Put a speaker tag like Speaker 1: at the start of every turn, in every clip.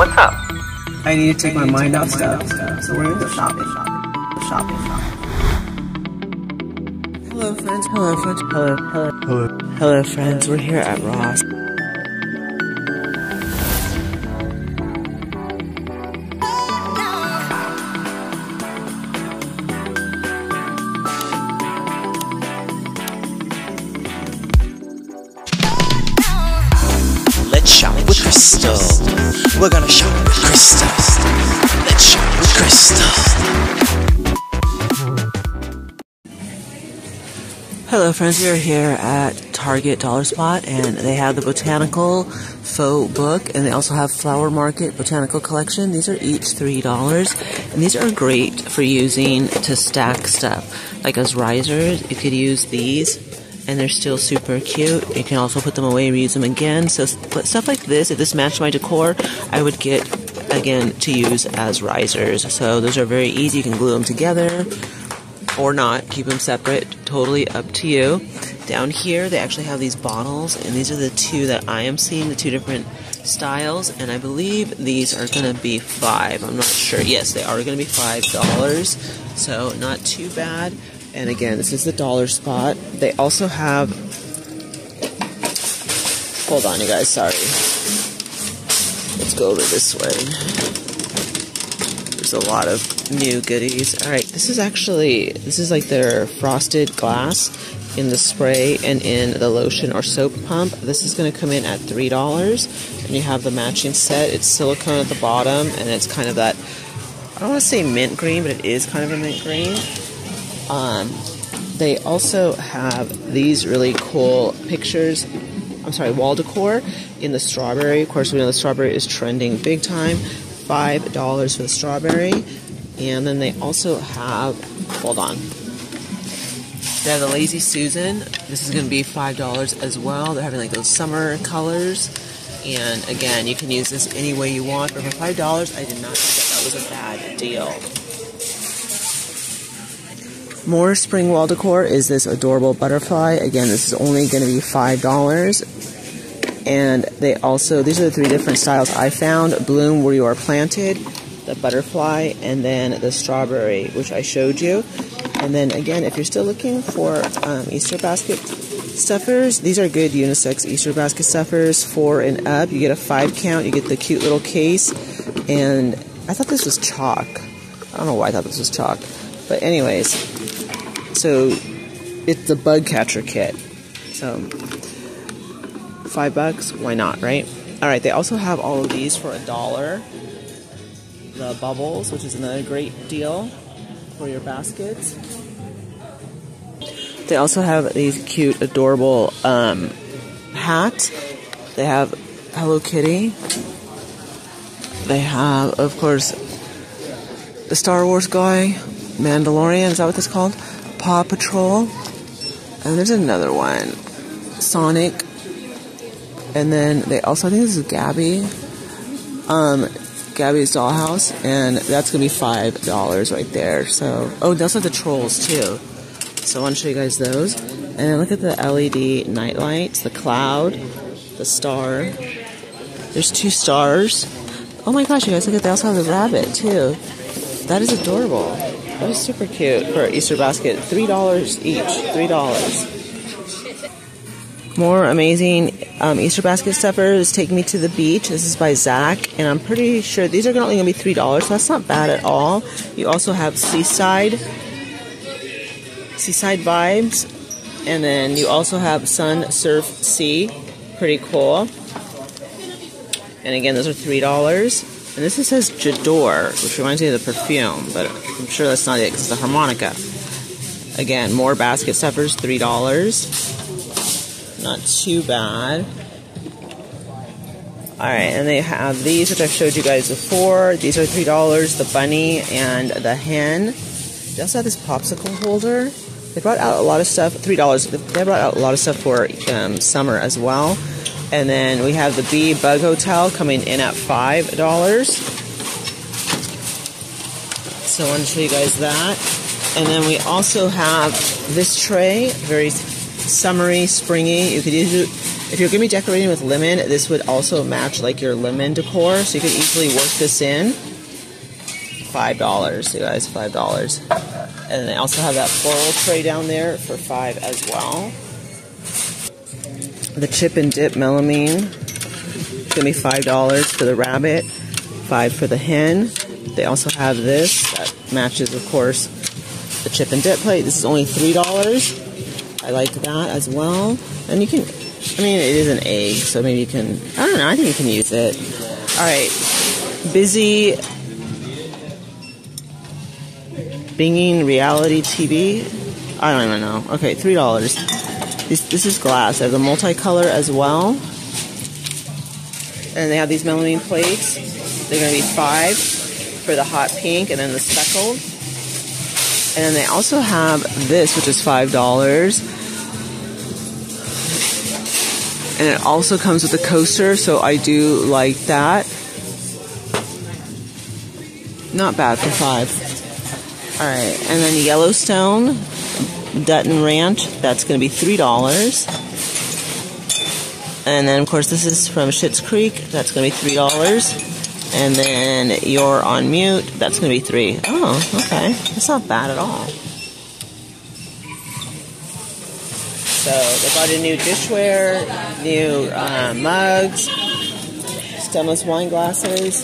Speaker 1: What's up?
Speaker 2: I need to take my mind off stuff. So we're gonna go shopping. Shopping. Shopping. Hello, friends. Hello, friends. Hello, hello, hello, hello, friends. We're here at Ross.
Speaker 3: We're gonna shop with Crystal. Let's shop with Crystal.
Speaker 2: Hello, friends. We are here at Target Dollar Spot, and they have the Botanical Faux Book, and they also have Flower Market Botanical Collection. These are each three dollars, and these are great for using to stack stuff, like as risers. You could use these, and they're still super cute. You can also put them away, and reuse them again. So, stuff like this, if this matched my decor, I would get again to use as risers. So those are very easy. You can glue them together or not. Keep them separate. Totally up to you. Down here, they actually have these bottles, and these are the two that I am seeing, the two different styles, and I believe these are going to be five. I'm not sure. Yes, they are going to be five dollars, so not too bad. And again, this is the dollar spot. They also have. Hold on, you guys. Sorry. Let's go over this way. There's a lot of new goodies. All right, this is actually this is like their frosted glass in the spray and in the lotion or soap pump. This is going to come in at three dollars, and you have the matching set. It's silicone at the bottom, and it's kind of that. I don't want to say mint green, but it is kind of a mint green. Um, they also have these really cool pictures. I'm sorry, wall decor in the strawberry. Of course, we know the strawberry is trending big time. Five dollars for the strawberry, and then they also have. Hold on. They have the Lazy Susan. This is going to be five dollars as well. They're having like those summer colors, and again, you can use this any way you want. But for five dollars, I did not think that, that was a bad deal. More spring wall decor is this adorable butterfly. Again, this is only going to be five dollars. And they also these are the three different styles I found: bloom where you are planted, the butterfly, and then the strawberry, which I showed you. And then again, if you're still looking for um, Easter basket stuffers, these are good unisex Easter basket stuffers, four and up. You get a five count, you get the cute little case, and I thought this was chalk. I don't know why I thought this was chalk, but anyways, so it's the bug catcher kit. So five bucks, why not, right? All right, they also have all of these for a dollar. The bubbles, which is another great deal for your baskets. They also have these cute, adorable um, hats. They have Hello Kitty. They have, of course, the Star Wars guy, Mandalorian. Is that what it's called? Paw Patrol. And there's another one, Sonic. And then they also, I think this is Gabby. Um, Gabby's Dollhouse, and that's gonna be five dollars right there. So, oh, also have the trolls too. So I want to show you guys those. And look at the LED night lights, the cloud, the star. There's two stars. Oh my gosh, you guys look at they also have the rabbit too. That is adorable. That is super cute for Easter basket. Three dollars each. Three dollars. More amazing um, Easter basket stuffers. Take me to the beach. This is by Zach, and I'm pretty sure these are only going to be three dollars. So that's not bad at all. You also have Seaside, Seaside vibes, and then you also have Sun Surf Sea. Pretty cool. And again, those are three dollars. And this is says J'adore, which reminds me of the perfume, but I'm sure that's not it because it's a harmonica. Again, more basket stuffers, three dollars. Not too bad. Alright, and they have these, which I've showed you guys before. These are $3, the bunny and the hen. They also have this popsicle holder. They brought out a lot of stuff, $3. They brought out a lot of stuff for um, summer as well. And then we have the Bee Bug Hotel coming in at $5. So I want to show you guys that. And then we also have this tray, very summery, springy. You could use it If you're going to be decorating with lemon, this would also match like your lemon decor, so you could easily work this in. Five dollars, you guys, five dollars. And then they also have that floral tray down there for five as well. The chip and dip melamine, it's gonna be five dollars for the rabbit, five for the hen. They also have this that matches, of course, the chip and dip plate. This is only three dollars. I like that as well. And you can, I mean, it is an egg, so maybe you can. I don't know. I think you can use it. All right, busy Binging reality TV. I don't even know. Okay, three dollars. This this is glass. They have the multicolor as well, and they have these melamine plates. They're gonna be five for the hot pink, and then the speckled. And then they also have this, which is five dollars. And it also comes with a coaster, so I do like that. Not bad for five. All right, and then Yellowstone, Dutton Ranch, that's going to be three dollars. And then, of course, this is from Schitt's Creek. That's going to be three dollars. And then you're on mute. That's going to be three. Oh, okay. That's not bad at all. So they got a new dishware, new uh, mugs, stemless wine glasses.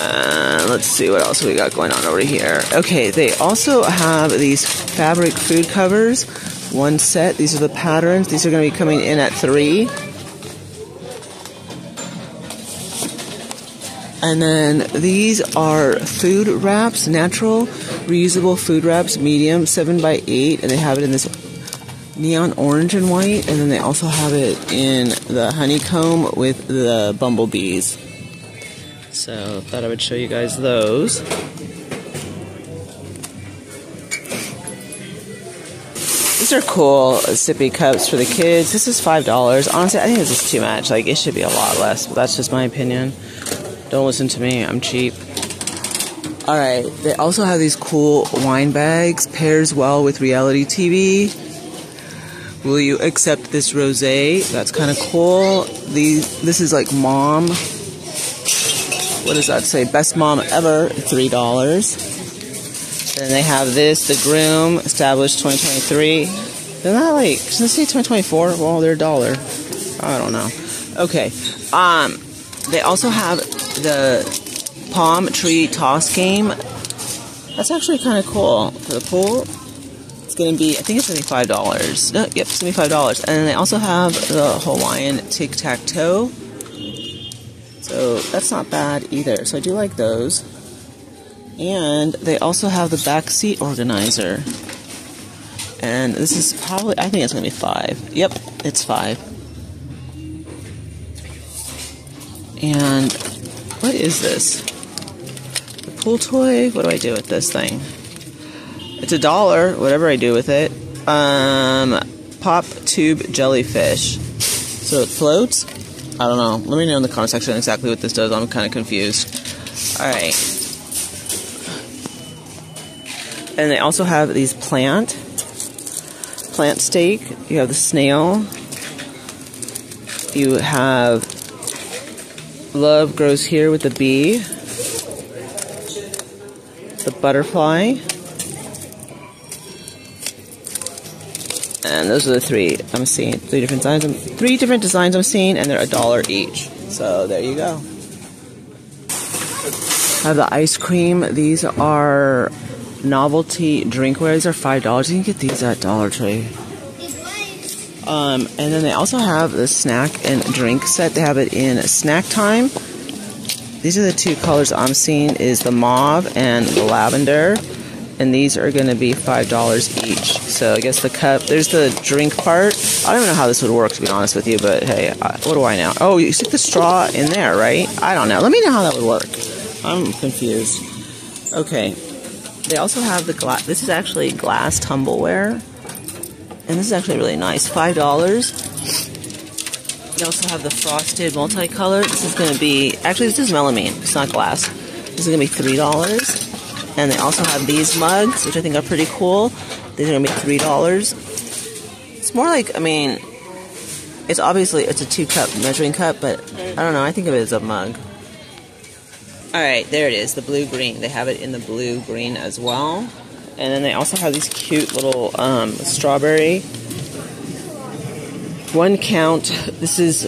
Speaker 2: Uh, Uh, let's see what else we got going on over here. Okay, they also have these fabric food covers. One set. These are the patterns. These are going to be coming in at three. And then these are food wraps, natural, reusable food wraps, medium, 7 by 8 and they have it in this neon orange and white, and then they also have it in the honeycomb with the bumblebees. So, thought I would show you guys those. These are cool sippy cups for the kids. This is $5. Honestly, I think this is too much. Like, it should be a lot less, but that's just my opinion. Don't listen to me, I'm cheap. Alright, they also have these cool wine bags, pairs well with reality TV. Will you accept this rosé? That's kind of cool. These, this is like mom. What does that say? Best mom ever, $3. Then they have this, the groom, established 2023. They're not like, does it say 2024? Well, they're a dollar. I don't know. Okay. Um, they also have the palm tree toss game. That's actually kind of cool for the pool. It's gonna be, I think it's gonna be five dollars. No, yep, it's gonna be five dollars. And then they also have the Hawaiian tic tac toe. So that's not bad either. So I do like those. And they also have the back seat organizer. And this is probably, I think it's gonna be five. Yep, it's five. And what is this? The pool toy? What do I do with this thing? It's a dollar, whatever I do with it. Um, pop tube jellyfish. So it floats? I don't know. Let me know in the comment section exactly what this does. I'm kind of confused. Alright. And they also have these plant plant stake. You have the snail. You have love grows here with the bee. The butterfly. And those are the three I'm seeing. Three different designs. Three different designs I'm seeing, and they're a dollar each. So there you go. I have the ice cream. These are novelty drinkware. These are five dollars. You can get these at Dollar Tree. Um, and then they also have the snack and drink set. They have it in snack time. These are the two colors I'm seeing: is the mauve and the lavender and these are going to be five dollars each. So I guess the cup. There's the drink part. I don't even know how this would work to be honest with you, but hey, what do I know? Oh, you stick the straw in there, right? I don't know. Let me know how that would work. I'm confused. Okay. They also have the glass. This is actually glass tumbleware, and this is actually really nice. Five dollars. They also have the frosted multicolor. This is going to be actually this is melamine. It's not glass. This is going to be three dollars. And they also have these mugs, which I think are pretty cool. These are gonna be three dollars. It's more like, I mean, It's obviously it's a two cup measuring cup, but I don't know. I think of it as a mug. All right, there it is, the blue green. They have it in the blue green as well, and then they also have these cute little um, strawberry. One count. This is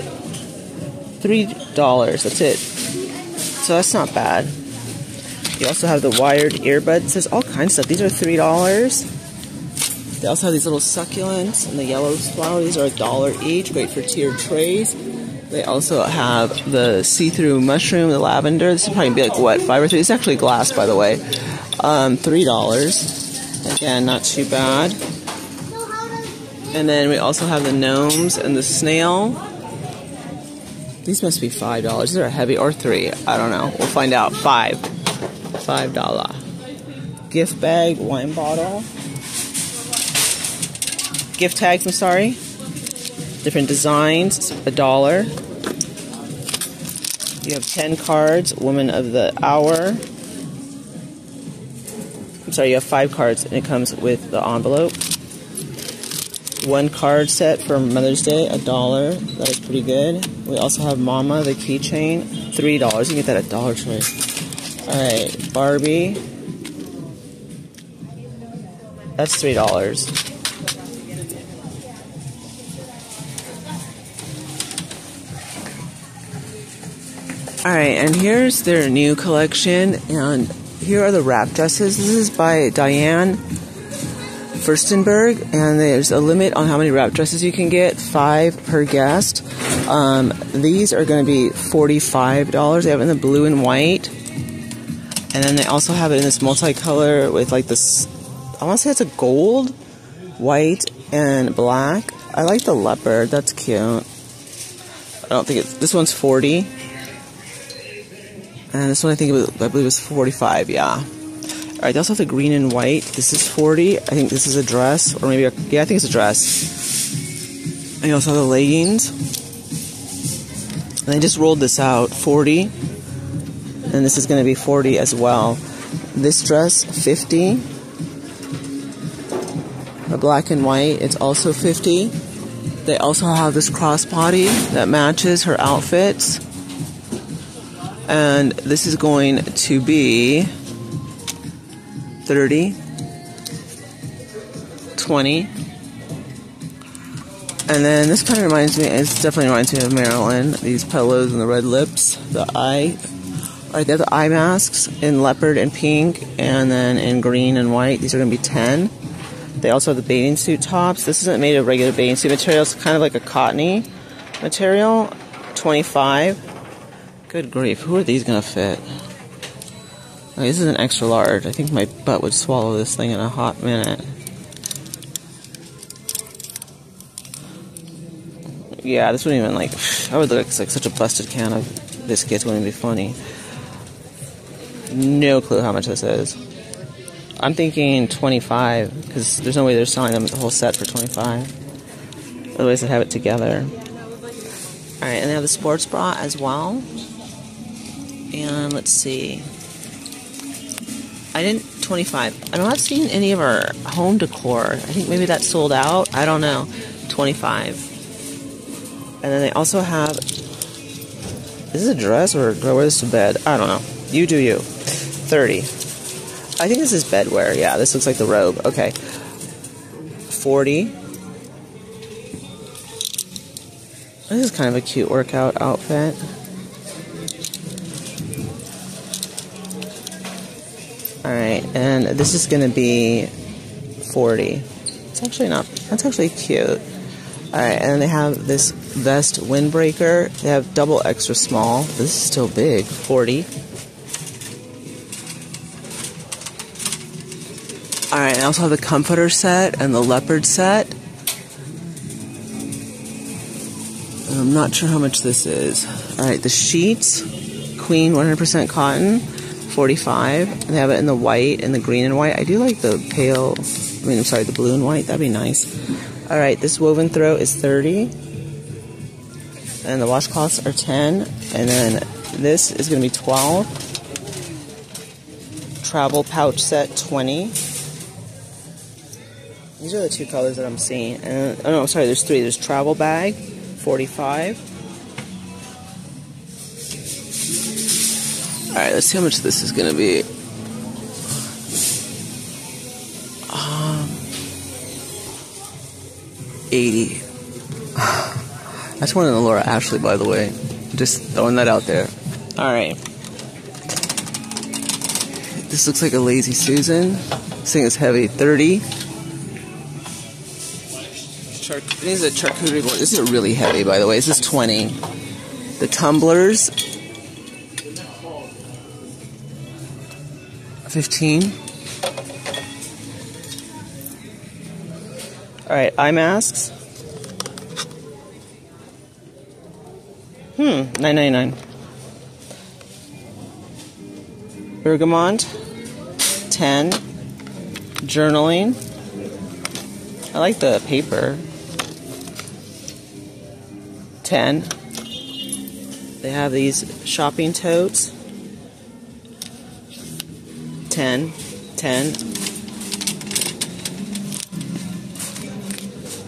Speaker 2: three dollars. That's it. So that's not bad. You also have the wired earbuds. There's all kinds of stuff. These are three dollars. They also have these little succulents and the yellow flower. These are a dollar each. Great for tiered trays. They also have the see-through mushroom, the lavender. This would probably be like what five or three. It's actually glass, by the way. Um, three dollars. Again, not too bad. And then we also have the gnomes and the snail. These must be five dollars. These are heavy or three. I don't know. We'll find out. Five. Five dollar. Gift bag, wine bottle. Gift tags, I'm sorry. Different designs, a dollar. You have 10 cards, Woman of the Hour. I'm sorry, you have five cards, and it comes with the envelope. One card set for Mother's Day, a dollar. That is pretty good. We also have Mama, the keychain, three dollars. You can get that at Dollar Tree. All right, Barbie. That's three dollars. All right, and here's their new collection, and here are the wrap dresses. This is by Diane Furstenberg, and there's a limit on how many wrap dresses you can get, five per guest. Um, these are going to be $45. They have in the blue and white, and then they also have it in this multicolor with like this. I want to say it's a gold, white, and black. I like the leopard. That's cute. I don't think it's. This one's 40 and this one I think it was, I believe was 45, yeah. Alright, they also have the green and white. This is 40. I think this is a dress, or maybe, a, yeah, I think it's a dress. And you also have the leggings. And they just rolled this out, 40. And this is going to be 40 as well. This dress, 50. A black and white, it's also 50. They also have this crossbody that matches her outfits and this is going to be 30 20 and then this kind of reminds me it definitely reminds me of Marilyn these pillows and the red lips the eye there the eye masks in leopard and pink and then in green and white these are going to be 10 they also have the bathing suit tops this isn't made of regular bathing suit material it's kind of like a cottony material 25 Good grief, who are these gonna fit? Oh, this is an extra large. I think my butt would swallow this thing in a hot minute. Yeah, this wouldn't even like. I would look like such a busted can of biscuits. Wouldn't be funny. No clue how much this is. I'm thinking 25 because there's no way they're selling them the whole set for 25. Otherwise, they'd have it together. All right, and they have the sports bra as well. And let's see. I didn't 25. I'm not seeing any of our home decor. I think maybe that sold out. I don't know. 25. And then they also have. Is this a dress or do I wear this to bed? I don't know. You do you. 30. I think this is bedwear. Yeah, this looks like the robe. Okay. 40. This is kind of a cute workout outfit. Alright, and this is going to be 40. It's actually not, that's actually cute. Alright, and they have this vest windbreaker. They have double extra small. This is still big, 40. Alright, I also have the comforter set and the leopard set. I'm not sure how much this is. Alright, the sheets, queen 100% cotton. 45. They have it in the white and the green and white. I do like the pale, I mean, I'm sorry, the blue and white. That'd be nice. All right, this woven throw is 30. And the washcloths are 10. And then this is going to be 12. Travel pouch set 20. These are the two colors that I'm seeing. And, oh no, sorry, there's three. There's travel bag, 45. Alright, let's see how much this is to be. Um, 80. That's one of the Laura Ashley, by the way. Just throwing that out there. Alright. This looks like a Lazy Susan. This thing is heavy. 30. Char- is a charcuterie board. This is really heavy, by the way. This is 20. The tumblers. 15. Alright, eye masks. Hmm, 9.99. Bergamot, 10. Journaling. I like the paper. 10. They have these shopping totes. 10. 10.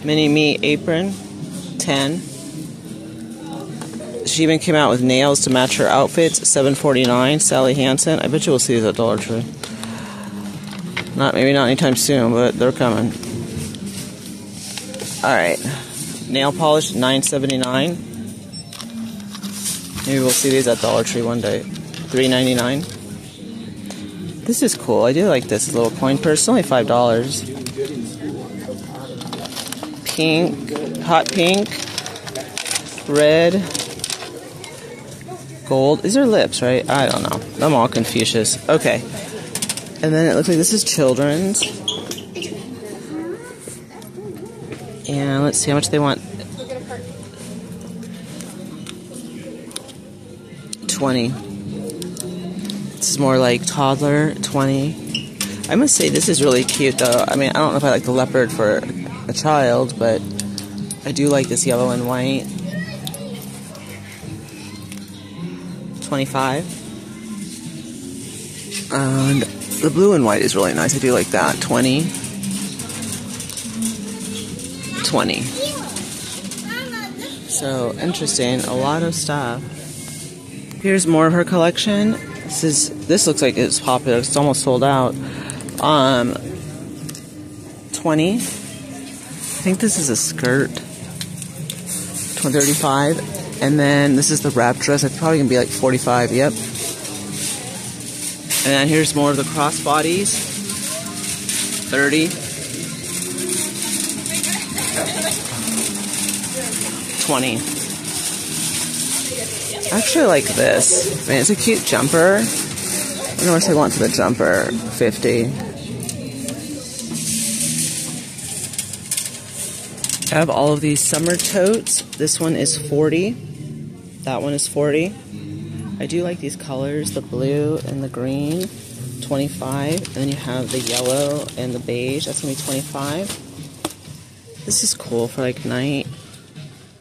Speaker 2: Mini Me apron. 10. She even came out with nails to match her outfits. 7.49. Sally Hansen. I bet you will see these at Dollar Tree. Not maybe not anytime soon, but they're coming. All right, nail polish 9.79. Maybe we'll see these at Dollar Tree one day. 3.99. This is cool. I do like this little coin purse. It's only five dollars. Pink, hot pink, red, gold. These are lips, right? I don't know. I'm all Confucius. Okay. And then it looks like this is children's. And let's see how much they want. 20. This is more like toddler, 20. I must say this is really cute though. I mean, I don't know if I like the leopard for a child, but I do like this yellow and white. 25. And the blue and white is really nice. I do like that. 20. 20. So interesting. A lot of stuff. Here's more of her collection. This is this looks like it's popular. It's almost sold out. Um 20. I think this is a skirt. 35. And then this is the wrap dress. It's probably gonna be like 45. Yep. And then here's more of the crossbodies. 30. 20. I actually like this. I mean, it's a cute jumper. I don't know much I want for the jumper. 50. I have all of these summer totes. This one is 40. That one is 40. I do like these colors, the blue and the green. 25. And then you have the yellow and the beige. That's to be 25. This is cool for like night.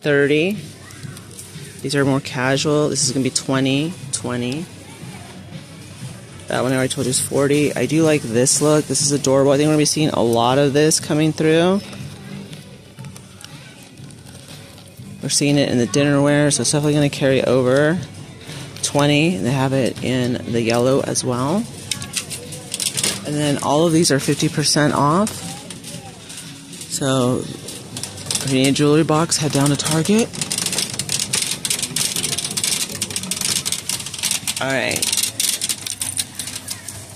Speaker 2: 30. These are more casual. This is going to be 20. 20. That one I already told you is 40. I do like this look. This is adorable. I think we're going to be seeing a lot of this coming through. We're seeing it in the dinnerware, so it's definitely going to carry over. 20. They have it in the yellow as well. And then all of these are 50% off. So if you need a jewelry box, head down to Target. Alright.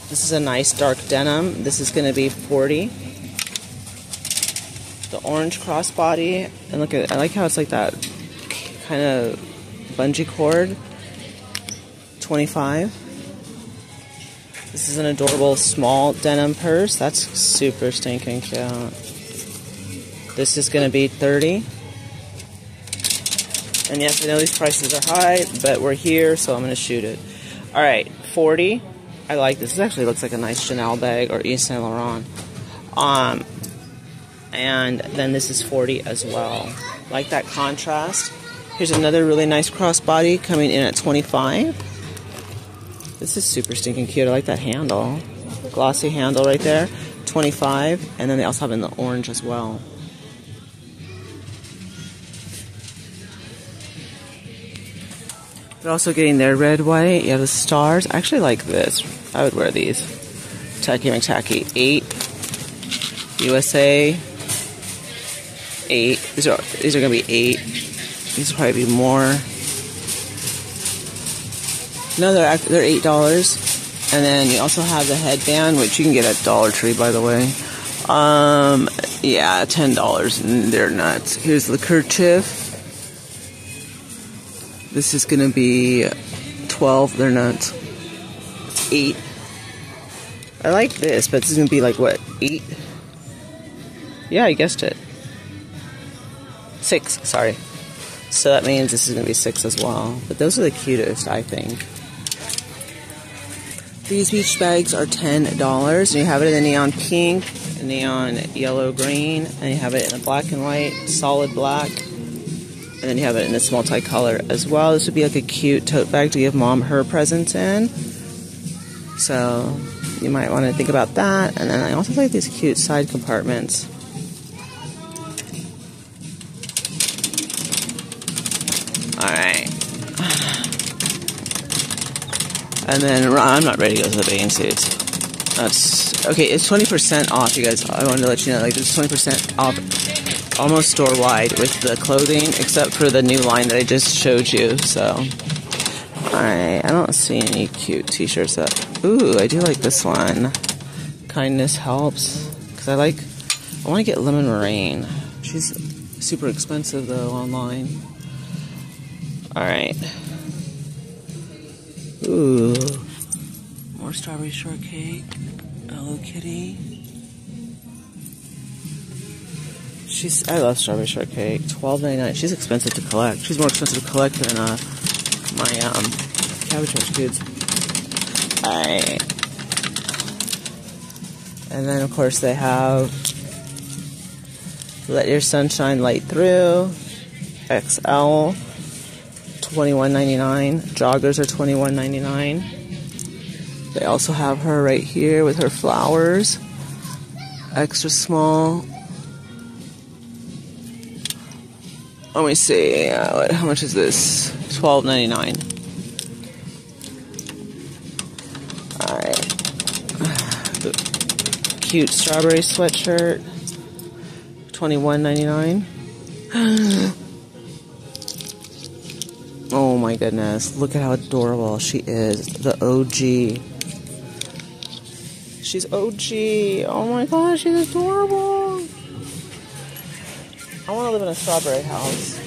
Speaker 2: This is a nice dark denim. This is going to be 40 the orange crossbody and look at I like how it's like that kind of bungee cord 25 this is an adorable small denim purse that's super stinking cute this is going to be 30 and yes I know these prices are high but we're here so I'm going to shoot it alright 40 I like this this actually looks like a nice Chanel bag or Yves Saint Laurent um, and then this is 40 as well. Like that contrast. Here's another really nice crossbody coming in at 25. This is super stinking cute. I like that handle. Glossy handle right there. 25. And then they also have in the orange as well. They're also getting their red, white. The stars. I actually like this. I would wear these. Tacky McTacky. Eight. USA. Eight. These are these are gonna be eight. These will probably be more. No, they're they're eight dollars. And then you also have the headband, which you can get at Dollar Tree, by the way. Um, yeah, ten dollars, and they're nuts. Here's the kerchief. This is gonna be twelve. They're not. It's eight. I like this, but this is gonna be like what eight? Yeah, I guessed it. Six. Sorry. So that means this is gonna be six as well. But those are the cutest, I think. These beach bags are ten dollars, and you have it in the neon pink, neon yellow green, and you have it in a black and white, solid black, and then you have it in this multicolor as well. This would be like a cute tote bag to give mom her presents in. So you might want to think about that. And then I also like these cute side compartments. Alright. And then I'm not ready to go to the bathing suits. That's okay. It's twenty percent off, you guys. I wanted to let you know, like, there's twenty percent off, almost store wide with the clothing, except for the new line that I just showed you. So, alright. I don't see any cute T-shirts. Ooh, I do like this one. Kindness helps because I like. I want to get Lemon Rain. She's super expensive though online. Alright. Ooh. More strawberry shortcake. Hello Kitty. She's I love strawberry shortcake. Twelve ninety nine. She's expensive to collect. She's more expensive to collect than uh my um cabbage patch kids. Alright. And then of course they have Let Your Sunshine Light Through. XL. $21.99. Joggers are $21.99. They also have her right here with her flowers. Extra small. Let me see. Uh, what, how much is this? $12.99. Alright. Cute strawberry sweatshirt. $21.99. Oh my goodness. Look at how adorable she is. The OG. She's OG. Oh my gosh, she's adorable. I want to live in a strawberry house.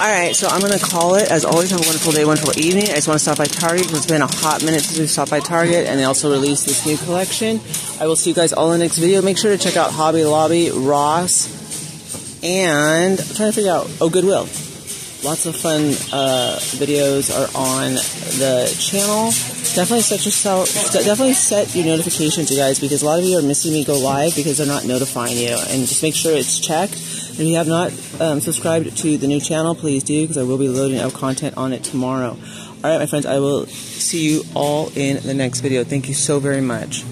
Speaker 2: Alright, so I'm going to call it. As always, have a wonderful day, wonderful evening. I just want to stop by Target it's been a hot minute since we stopped by Target, and they also released this new collection. I will see you guys all in the next video. Make sure to check out Hobby Lobby, Ross, and I'm trying to figure out, oh, Goodwill. Lots of fun uh, videos are on the channel. Definitely set yourself, definitely set your notifications, you guys, because a lot of you are missing me go live because they're not notifying you. And just make sure it's checked. If you have not um, subscribed to the new channel, please do, because I will be loading up content on it tomorrow. All right, my friends, I will see you all in the next video. Thank you so very much.